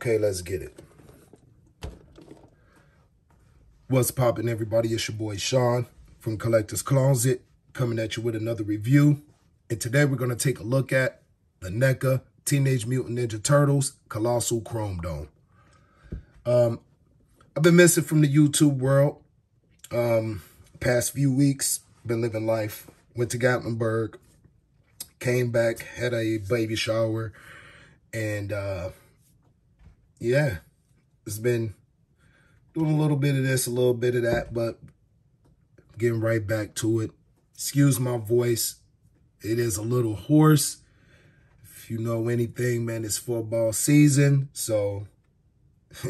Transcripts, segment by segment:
Okay, let's get it. What's poppin', everybody? It's your boy Sean from Collector's Closet coming at you with another review. And today we're going to take a look at the NECA Teenage Mutant Ninja Turtles Colossal Chrome Dome. Um, I've been missing from the YouTube world. Um, past few weeks, been living life. Went to Gatlinburg, came back, had a baby shower, and uh, yeah, it's been doing a little bit of this, a little bit of that, but getting right back to it. Excuse my voice. It is a little hoarse. If you know anything, man, it's football season. So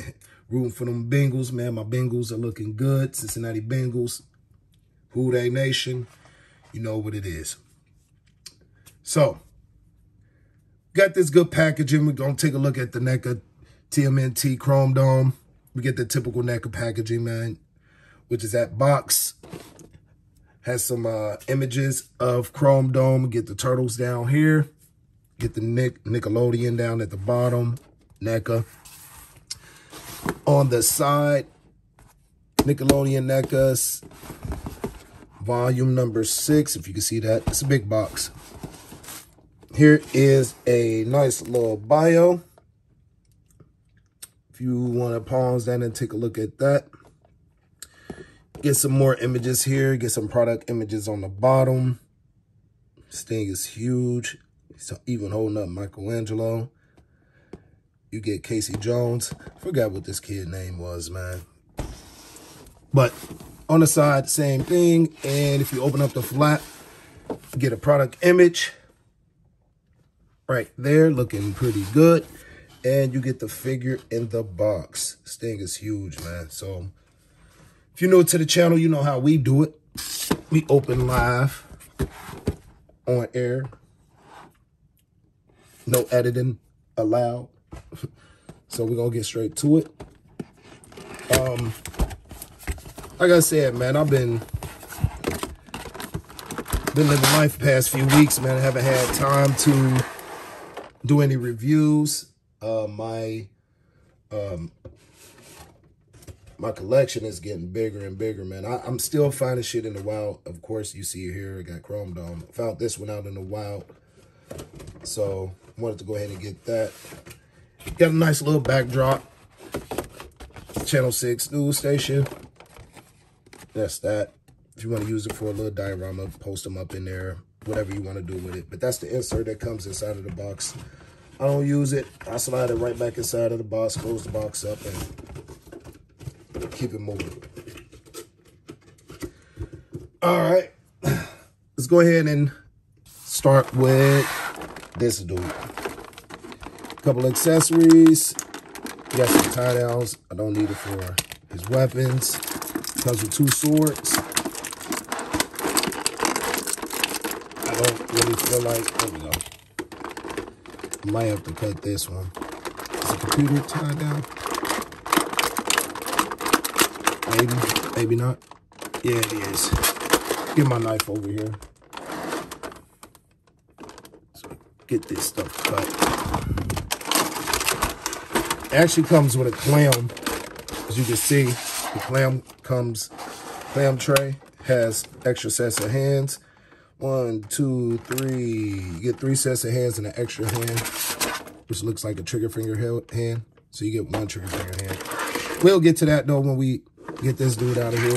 rooting for them Bengals, man. My Bengals are looking good. Cincinnati Bengals. Who Dey Nation. You know what it is. So, got this good packaging. We're going to take a look at the NECA TMNT Chrome Dome. We get the typical NECA packaging, man, which is that box. Has some uh, images of Chrome Dome. Get the turtles down here. Get the Nick Nickelodeon down at the bottom. NECA. On the side, Nickelodeon NECA's volume number six, if you can see that. It's a big box. Here is a nice little bio. You want to pause that and take a look at that. Get some more images here. Get some product images on the bottom. This thing is huge. It's even holding up Michelangelo. You get Casey Jones. Forgot what this kid name was, man. But on the side, same thing. And if you open up the flap, get a product image right there, looking pretty good. And you get the figure in the box. This thing is huge, man. So if you're new to the channel, you know how we do it. We open live on air. No editing allowed. so we're going to get straight to it. Um, like I said, man, I've been been living life past few weeks, man. I haven't had time to do any reviews. Uh, my um, my collection is getting bigger and bigger, man. I, am still finding shit in the wild. Of course, you see here, I got Chrome Dome. Found this one out in the wild. So, wanted to go ahead and get that. Got a nice little backdrop. Channel 6 news station. That's that. If you want to use it for a little diorama, post them up in there. Whatever you want to do with it. But that's the insert that comes inside of the box. I don't use it. I slide it right back inside of the box, close the box up, and keep it moving. All right. Let's go ahead and start with this dude. A couple accessories. Got some tie downs. I don't need it for his weapons. Comes with two swords. I don't really feel like, go. Might have to cut this one. Is the computer tied down? Maybe, maybe not. Yeah, it is. Get my knife over here. So get this stuff cut. It actually comes with a clam. As you can see, the clam comes, clam tray has extra sets of hands. One, two, three. You get three sets of hands and an extra hand, which looks like a trigger finger hand. So you get one trigger finger hand. We'll get to that though when we get this dude out of here.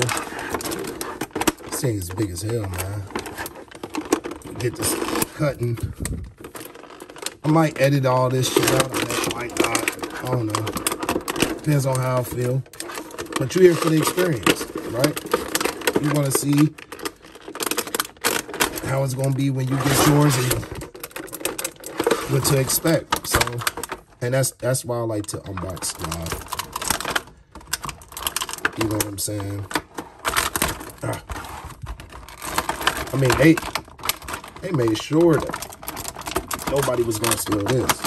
This thing is big as hell, man. Get this cutting. I might edit all this shit out. I might not. I don't know. Depends on how I feel. But you're here for the experience, right? You want to see how it's gonna be when you get yours and what to expect. So, and that's that's why I like to unbox stuff. You know what I'm saying? Ah. I mean, they they made sure that nobody was gonna steal this.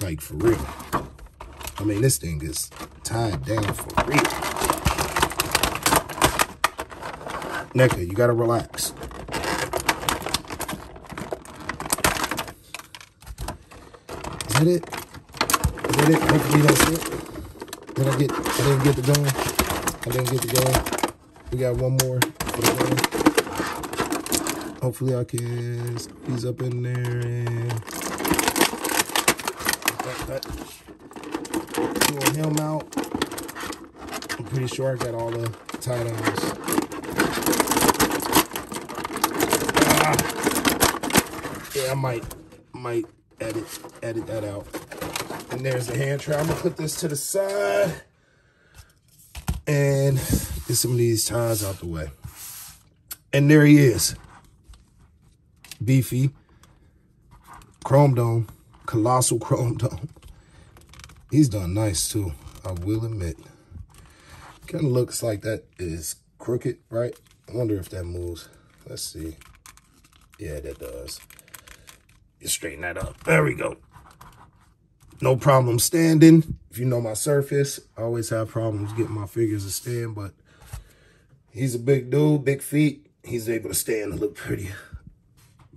Like for real. I mean, this thing is tied down for real. NECA, you gotta relax. That it? that it? Hopefully that's it. Did I get, I didn't get the gun. I didn't get the gun. We got one more. Hopefully I can squeeze up in there and that. pull him out. I'm pretty sure I got all the tie downs. Ah. Yeah, I might, might edit, edit that out. And there's the hand tray. I'm gonna put this to the side and get some of these ties out the way. And there he is. Beefy. Chrome Dome. Colossal Chrome Dome. He's done nice too, I will admit. Kind of looks like that is crooked, right? I wonder if that moves. Let's see. Yeah, that does. Straighten that up. There we go. No problem standing. If you know my surface, I always have problems getting my figures to stand, but he's a big dude, big feet. He's able to stand and look pretty,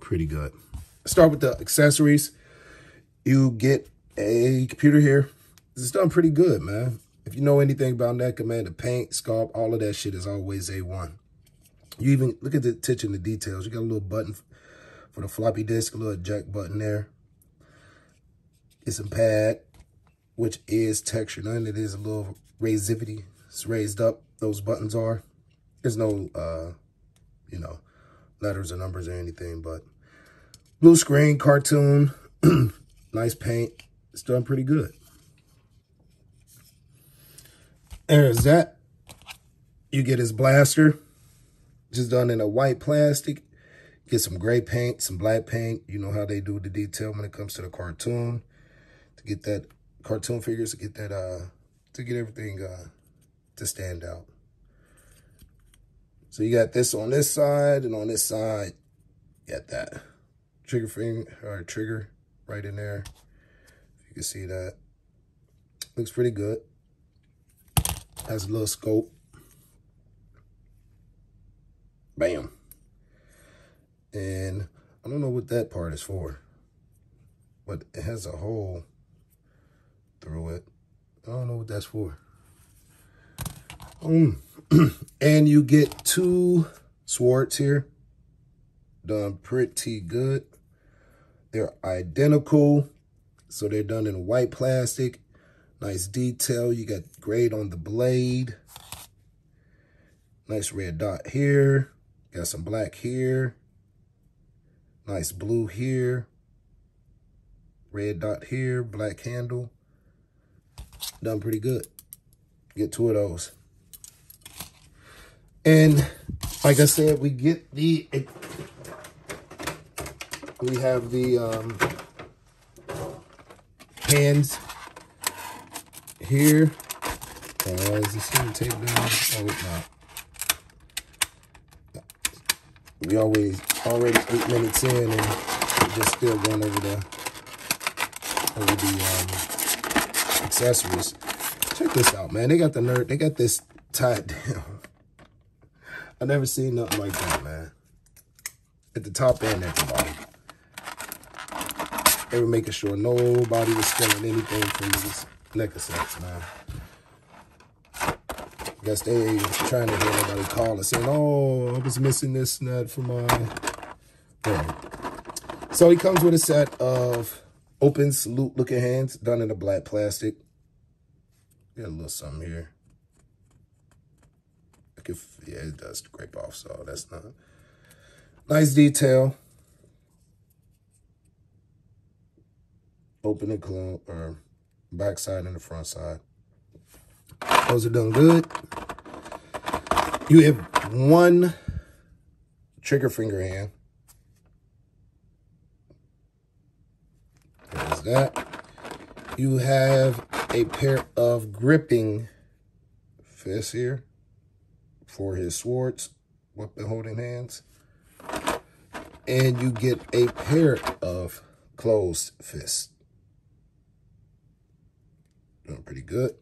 pretty good. Start with the accessories. You get a computer here. It's done pretty good, man. If you know anything about NECA, man, the paint, sculpt, all of that shit is always A1. You even, look at the attention to details. You got a little button for the floppy disk, a little eject button there. It's a pad, which is textured and it is a little raisivity. It's raised up, those buttons are. There's no, uh, you know, letters or numbers or anything, but blue screen, cartoon, nice paint. It's done pretty good. There's that. You get his blaster, just done in a white plastic. Get some gray paint, some black paint. You know how they do the detail when it comes to the cartoon to get that cartoon figures, to get that, uh, to get everything uh, to stand out. So you got this on this side, and on this side, you got that trigger finger or trigger right in there. You can see that. Looks pretty good. Has a little scope. Bam. And I don't know what that part is for, but it has a hole through it. I don't know what that's for. Um, and you get two swords here. Done pretty good. They're identical. So they're done in white plastic. Nice detail. You got grade on the blade. Nice red dot here. Got some black here. Nice blue here. Red dot here. Black handle done pretty good. Get two of those. And like I said, we get the, we have the um, hands here. Uh, is this thing tape down? Oh, it's not. We always already eight minutes in and we're just still going over the over the um, accessories. Check this out, man. They got the nerd. They got this tied down. I never seen nothing like that, man. At the top and at the bottom. They were making sure nobody was stealing anything from these NECA sets, man. I guess they trying to hear nobody call and saying, oh, I was missing this and that for my... So he comes with a set of open salute looking hands done in a black plastic. Got a little something here. I yeah, it does scrape off, so that's not. Nice detail. Open and close, or back side and the front side. Those are done good. You have one trigger finger hand. That. You have a pair of gripping fists here for his swords, weapon holding hands. And you get a pair of closed fists. Doing pretty good.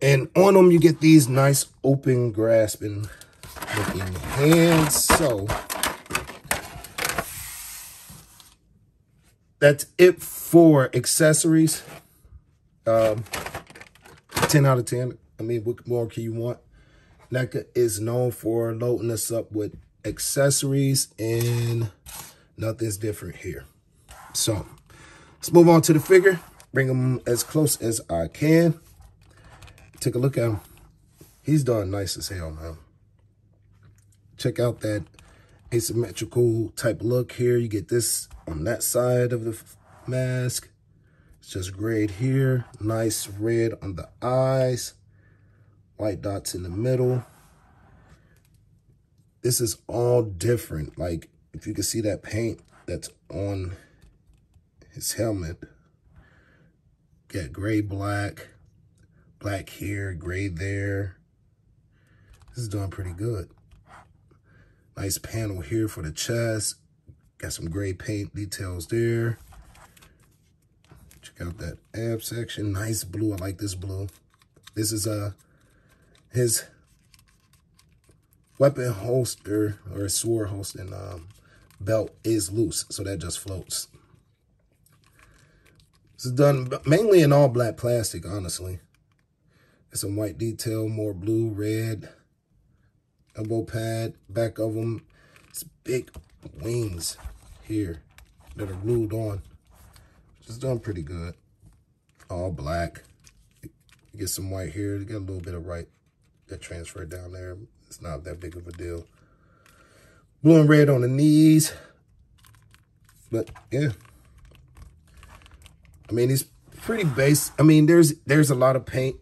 And on them, you get these nice open grasping looking hands. So that's it for accessories. Um, 10 out of 10. I mean, what more can you want? NECA is known for loading us up with accessories and nothing's different here. So let's move on to the figure. Bring him as close as I can. Take a look at him. He's done nice as hell, man. Check out that asymmetrical type look here. You get this on that side of the mask. It's just grayed here. Nice red on the eyes. White dots in the middle. This is all different. Like, if you can see that paint that's on his helmet. Got gray, black, black here, gray there. This is doing pretty good. Nice panel here for the chest. Got some gray paint details there. Check out that ab section. Nice blue. I like this blue. This is uh, his weapon holster or sword holster um, belt is loose. So that just floats. This is done mainly in all black plastic, honestly. There's some white detail, more blue, red elbow pad, back of them. It's big wings here that are glued on. Just done pretty good. All black. Get some white here. You get a little bit of white that transferred down there. It's not that big of a deal. Blue and red on the knees. But yeah. I mean, it's pretty base. I mean, there's there's a lot of paint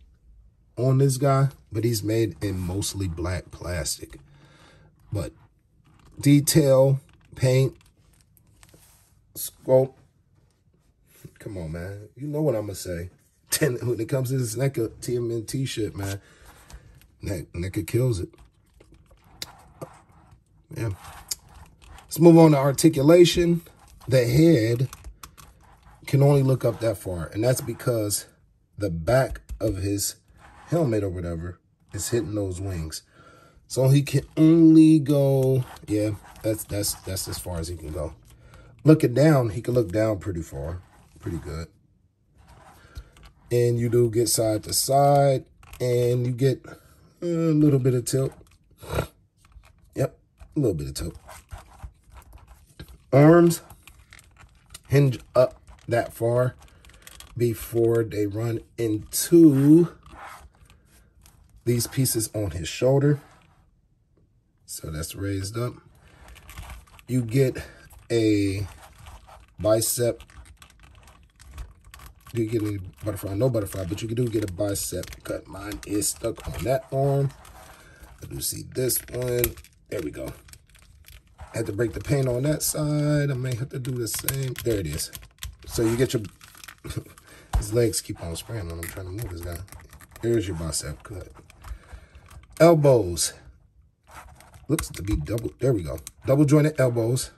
on this guy, but he's made in mostly black plastic. But detail, paint, sculpt. Come on, man. You know what I'm going to say. When it comes to this NECA TMNT shit, man, NECA kills it. Yeah. Let's move on to articulation. The head can only look up that far, and that's because the back of his helmet or whatever is hitting those wings. So he can only go, yeah, that's that's that's as far as he can go. Looking down, he can look down pretty far, pretty good. And you do get side to side, and you get a little bit of tilt. Yep, a little bit of tilt. Arms hinge up that far before they run into these pieces on his shoulder. So that's raised up. You get a bicep. You get a butterfly, no butterfly, but you do get a bicep cut. Mine is stuck on that arm. I do see this one. There we go. I had to break the paint on that side. I may have to do the same. There it is. So you get your, his legs keep on spraying when I'm trying to move this guy. Here's your bicep cut. Elbows. Looks to be double, there we go. Double jointed elbows.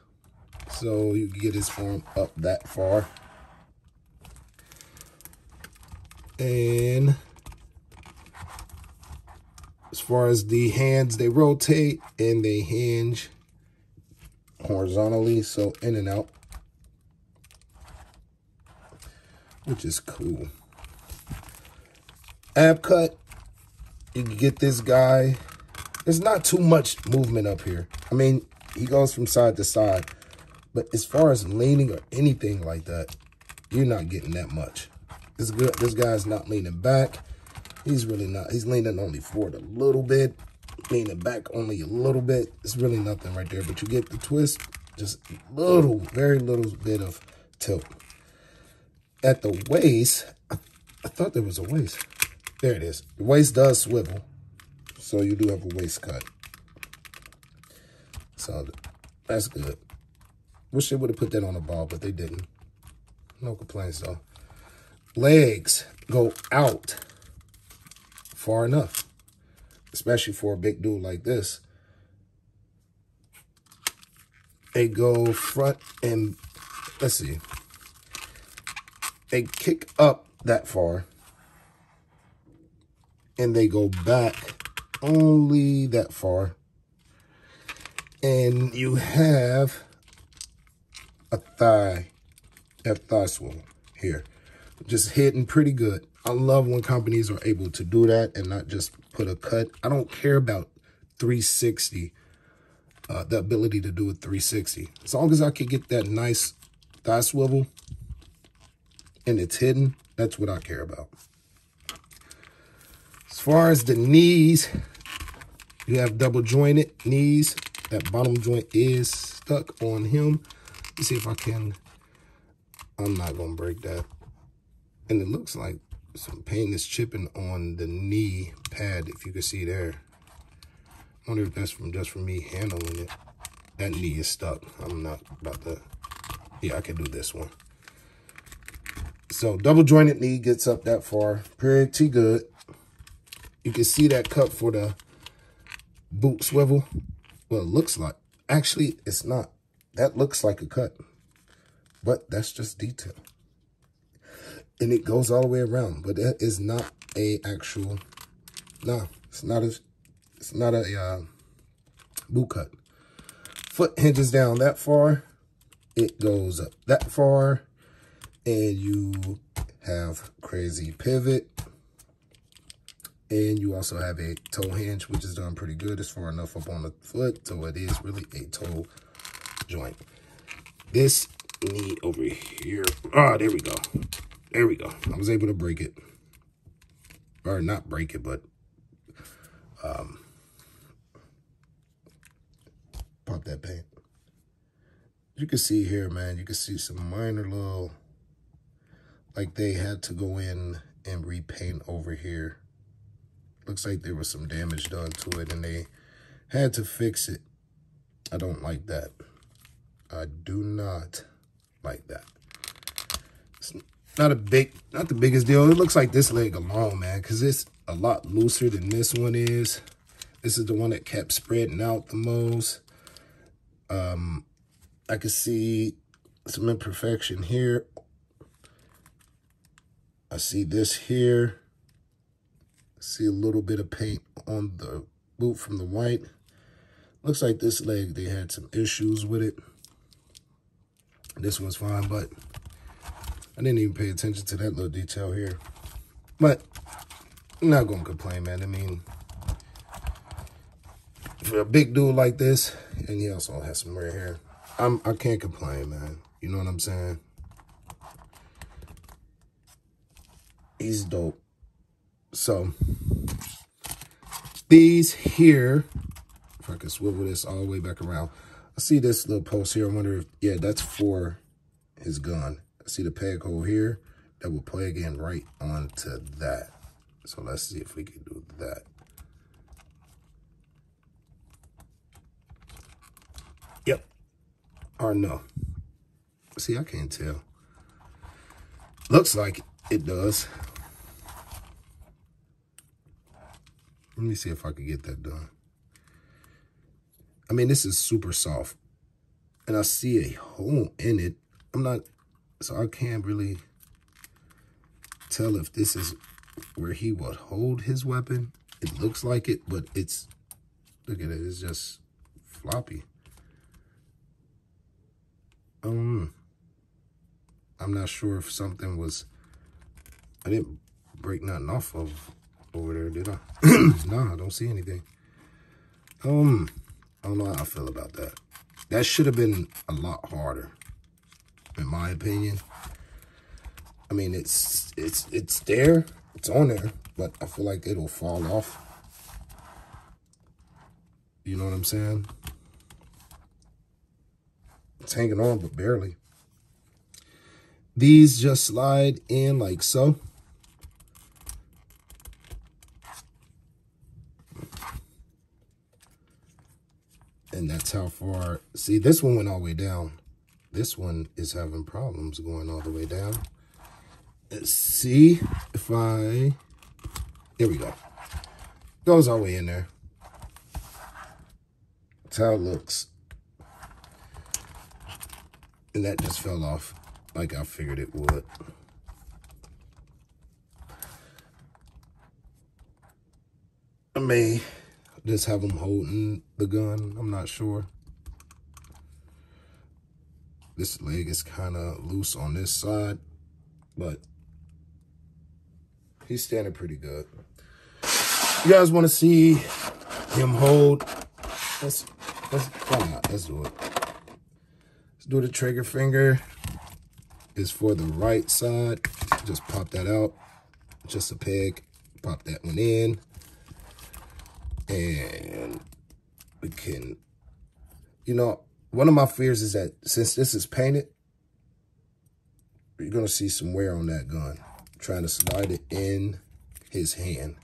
So you get his arm up that far. And as far as the hands, they rotate and they hinge horizontally, so in and out, which is cool. Ab cut, you can get this guy. There's not too much movement up here. I mean, he goes from side to side. But as far as leaning or anything like that, you're not getting that much. This. This guy's not leaning back. He's really not. He's leaning only forward a little bit. Leaning back only a little bit. It's really nothing right there. But you get the twist. Just little, very little bit of tilt. At the waist, I, I thought there was a waist. There it is. The waist does swivel. So you do have a waist cut. So that's good. Wish they would have put that on the ball, but they didn't. No complaints though. Legs go out far enough. Especially for a big dude like this. They go front and, let's see. They kick up that far and they go back only that far. And you have a thigh, that thigh swivel here. Just hitting pretty good. I love when companies are able to do that and not just put a cut. I don't care about 360, uh, the ability to do a 360. As long as I can get that nice thigh swivel and it's hidden, that's what I care about. Far as the knees, you have double jointed knees. That bottom joint is stuck on him. Let's see if I can. I'm not going to break that. And it looks like some paint is chipping on the knee pad, if you can see there. I wonder if that's from just from me handling it. That knee is stuck. I'm not about to, yeah, I can do this one. So double jointed knee gets up that far. Pretty good. You can see that cut for the boot swivel. Well, it looks like. Actually, it's not. That looks like a cut. But that's just detail and it goes all the way around. But that is not a actual, no, it's not a, it's not a uh, boot cut. Foot hinges down that far, it goes up that far, and you have crazy pivot. And you also have a toe hinge, which is done pretty good. It's far enough up on the foot, so it is really a toe joint. This knee over here, ah, oh, there we go. There we go. I was able to break it. Or not break it, but um, pop that paint. You can see here, man, you can see some minor little, like they had to go in and repaint over here. Looks like there was some damage done to it and they had to fix it. I don't like that. I do not like that. It's not a big, not the biggest deal. It looks like this leg alone, man, because it's a lot looser than this one is. This is the one that kept spreading out the most. Um, I can see some imperfection here. I see this here. See a little bit of paint on the boot from the white. Looks like this leg, they had some issues with it. This one's fine, but I didn't even pay attention to that little detail here. But I'm not going to complain, man. I mean, for a big dude like this, and he also has some red hair, I'm, I can't complain, man. You know what I'm saying? He's dope. So, these here, if I can swivel this all the way back around, I see this little post here. I wonder if, yeah, that's for his gun I see the peg hole here that will plug in right onto that. So let's see if we can do that. Yep. Or no. See, I can't tell. Looks like it does. Let me see if I can get that done. I mean, this is super soft. And I see a hole in it. I'm not so I can't really tell if this is where he would hold his weapon. It looks like it, but it's, look at it, it's just floppy. Um, I'm not sure if something was, I didn't break nothing off of over there, did I? nah, I don't see anything. Um, I don't know how I feel about that. That should have been a lot harder in my opinion. I mean, it's it's it's there, it's on there, but I feel like it'll fall off. You know what I'm saying? It's hanging on, but barely. These just slide in like so. And that's how far, see, this one went all the way down. This one is having problems going all the way down. Let's see if I, there we go. Goes all the way in there. That's how it looks. And that just fell off like I figured it would. I may just have him holding the gun. I'm not sure. This leg is kind of loose on this side, but he's standing pretty good. You guys want to see him hold? Let's, let's, why not? Let's do it. Let's do the trigger finger. Is for the right side. Just pop that out. Just a peg. Pop that one in. And we can, you know, one of my fears is that since this is painted, you're going to see some wear on that gun. I'm trying to slide it in his hand.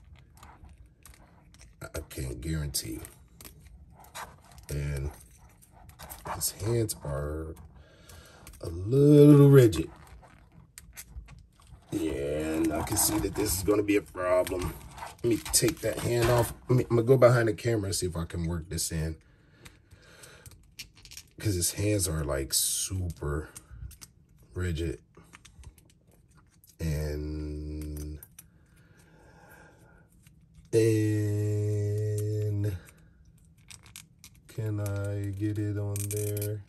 I can't guarantee. And his hands are a little rigid. Yeah, and I can see that this is going to be a problem. Let me take that hand off. I'm going to go behind the camera and see if I can work this in. Because his hands are like super rigid. And... And... Can I get it on there?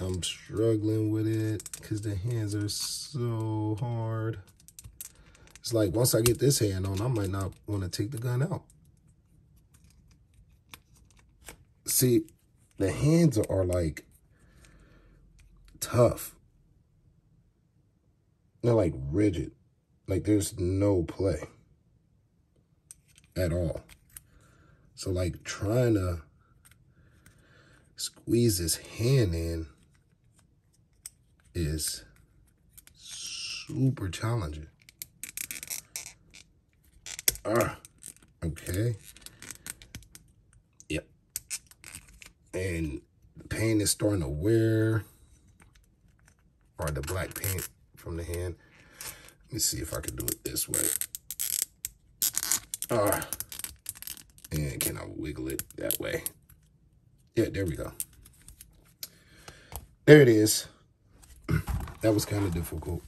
I'm struggling with it because the hands are so hard. It's like once I get this hand on, I might not want to take the gun out. See, the hands are like tough. They're like rigid. Like there's no play at all. So like trying to squeeze his hand in is super challenging. Ah, okay. Yep. And the paint is starting to wear. Or the black paint from the hand. Let me see if I can do it this way. Ah. And can I wiggle it that way? Yeah, there we go. There it is. that was kind of difficult.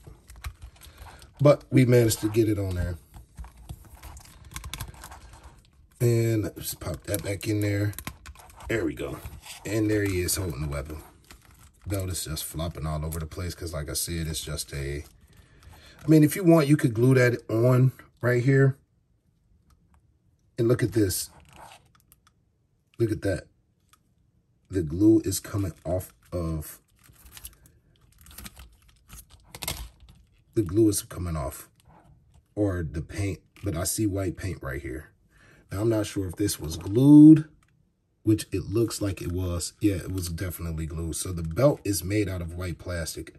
But we managed to get it on there. And just pop that back in there. There we go. And there he is holding the weapon. Belt is just flopping all over the place because, like I said, it's just a... I mean, if you want, you could glue that on right here. And look at this. Look at that. The glue is coming off of... The glue is coming off. Or the paint. But I see white paint right here. Now, I'm not sure if this was glued, which it looks like it was. Yeah, it was definitely glued. So the belt is made out of white plastic.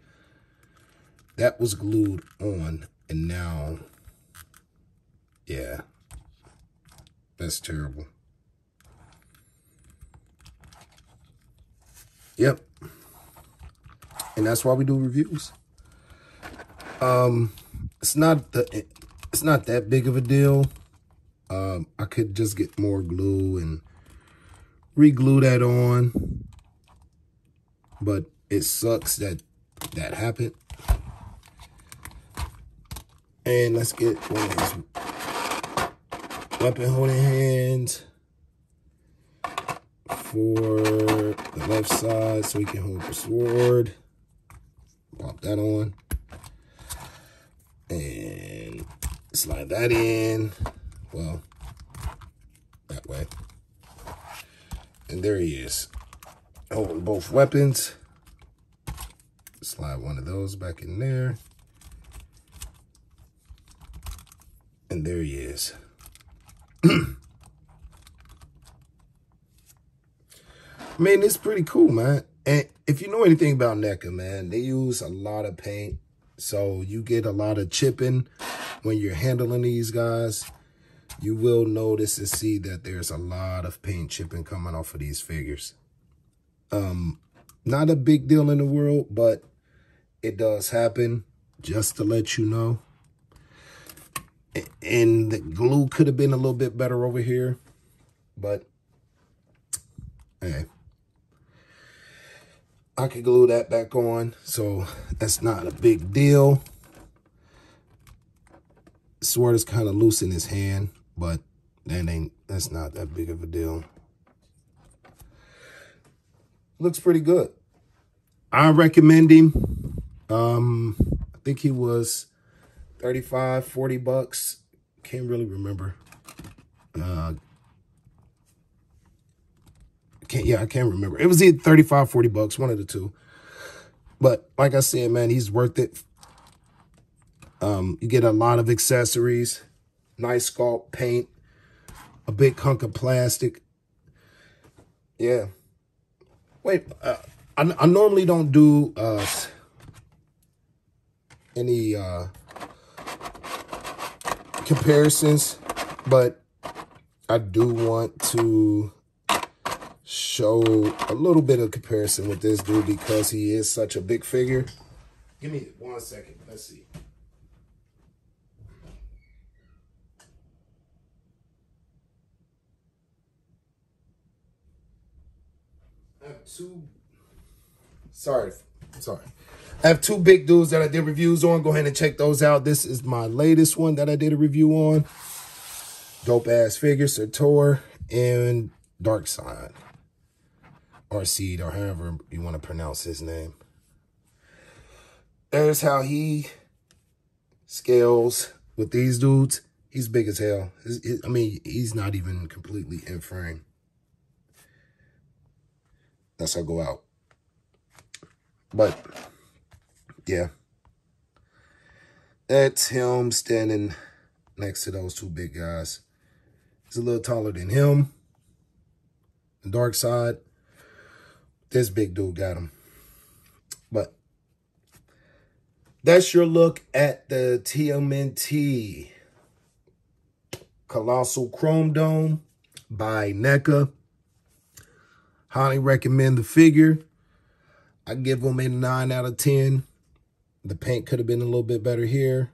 That was glued on, and now, yeah, that's terrible. Yep. And that's why we do reviews. Um, it's not the, it's not that big of a deal. Um, I could just get more glue and re-glue that on. But it sucks that that happened. And let's get one of his weapon holding hands for the left side so he can hold the sword. Pop that on. And slide that in. Well, that way. And there he is, holding both weapons. Slide one of those back in there. And there he is. man, it's pretty cool, man. And if you know anything about NECA, man, they use a lot of paint. So you get a lot of chipping when you're handling these guys you will notice and see that there's a lot of paint chipping coming off of these figures. Um, not a big deal in the world, but it does happen just to let you know. And the glue could have been a little bit better over here, but hey, I could glue that back on, so that's not a big deal. Sword is kind of loose in his hand but that ain't, that's not that big of a deal. Looks pretty good. I recommend him. Um, I think he was 35, 40 bucks. Can't really remember. Uh, can't, yeah, I can't remember. It was either 35, 40 bucks, one of the two. But like I said, man, he's worth it. Um, you get a lot of accessories, nice sculpt paint, a big hunk of plastic. Yeah. Wait, uh, I, I normally don't do uh, any uh, comparisons, but I do want to show a little bit of comparison with this dude because he is such a big figure. Give me one second. Let's see. I have two. Sorry, sorry. I have two big dudes that I did reviews on. Go ahead and check those out. This is my latest one that I did a review on. Dope ass figure, Sator and Darkseid. Or Seed, or however you want to pronounce his name. There's how he scales with these dudes. He's big as hell. I mean, he's not even completely in frame. That's how I go out. But yeah. That's him standing next to those two big guys. He's a little taller than him. The Darkseid. This big dude got him. But that's your look at the TMNT Colossal Chrome Dome by NECA. Highly recommend the figure. I give them a 9 out of 10. The paint could have been a little bit better here.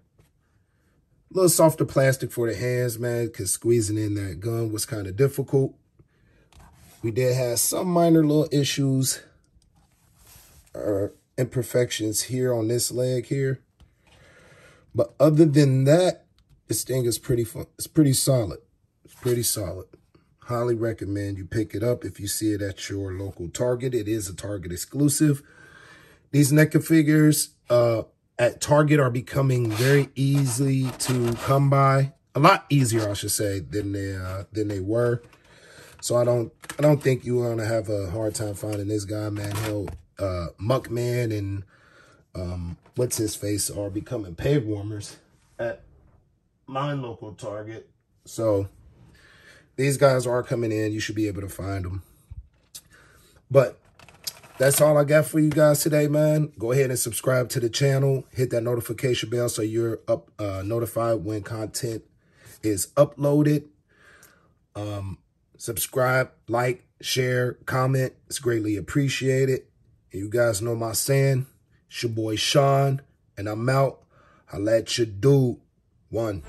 A little softer plastic for the hands, man, because squeezing in that gun was kind of difficult. We did have some minor little issues or imperfections here on this leg here. But other than that, this thing is pretty fun. It's pretty solid. It's pretty solid. Highly recommend you pick it up if you see it at your local Target. It is a Target exclusive. These NECA figures uh, at Target are becoming very easy to come by. A lot easier, I should say, than they uh, than they were. So I don't I don't think you're gonna have a hard time finding this guy, man. Hell, uh, Muckman and um, what's his face are becoming peg warmers at my local Target. So these guys are coming in. You should be able to find them. But that's all I got for you guys today, man. Go ahead and subscribe to the channel. Hit that notification bell so you're up uh, notified when content is uploaded. Um, subscribe, like, share, comment. It's greatly appreciated. You guys know my saying. It's your boy Sean, and I'm out. I let you do one.